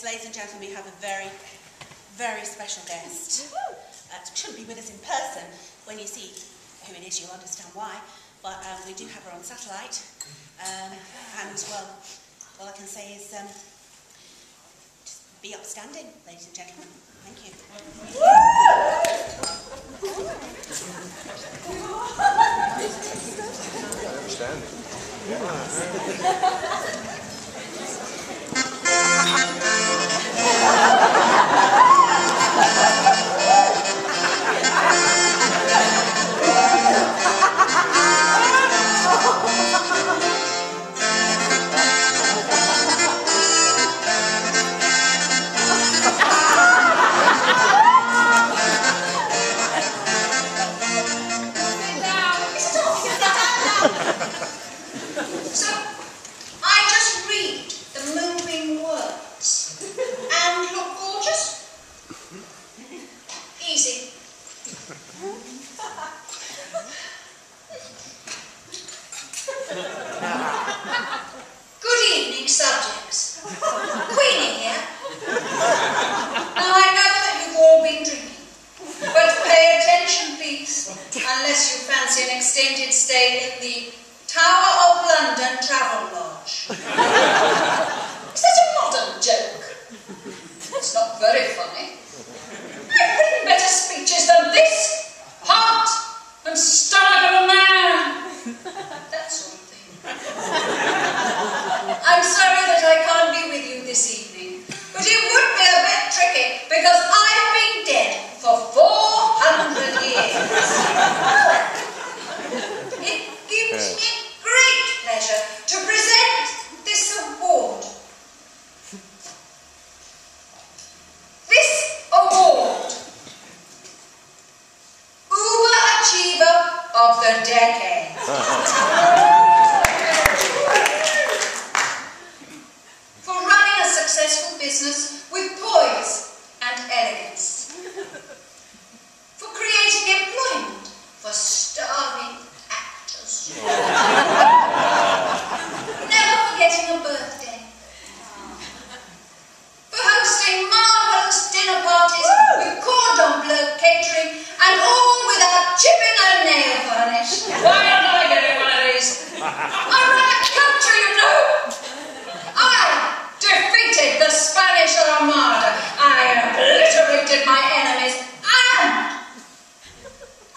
ladies and gentlemen, we have a very, very special guest. Uh, should be with us in person. When you see who it is, you'll understand why. But um, we do have her on satellite. Um, and, well, all I can say is um, just be upstanding, ladies and gentlemen. Thank you. And look gorgeous. Easy. Good evening, subjects. Queenie here. Now, I know that you've all been drinking, but pay attention, please, unless you fancy an extended stay in the Tower of London Travel Lodge. Börjesson nail. Why am I getting one of these? I run a country, you know. I defeated the Spanish Armada. I obliterated my enemies and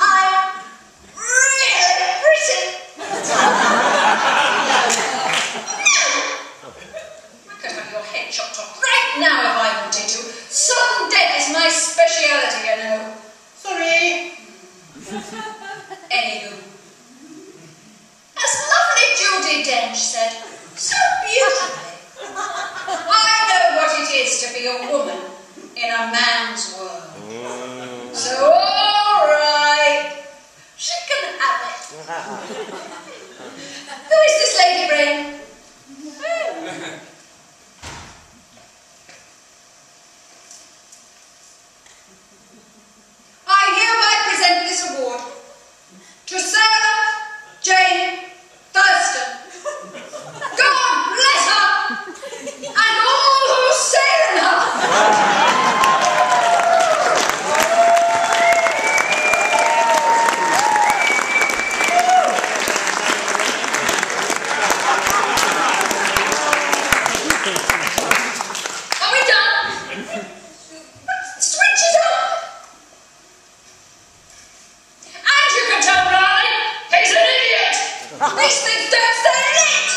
I'm really pretty. I could have your head chopped off right now Dench said, so beautifully, I know what it is to be a woman in a man's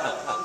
ハハハハ。